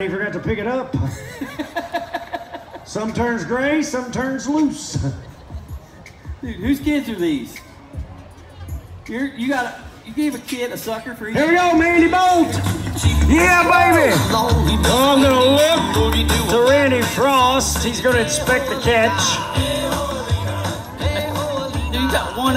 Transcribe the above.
He forgot to pick it up. some turns gray, some turns loose. Dude, whose kids are these? You're, you got a, you gave a kid a sucker for each. Here we go, Mandy Bolt. Yeah, baby. Oh, I'm gonna look to Randy Frost. He's gonna inspect the catch. Dude, you got one.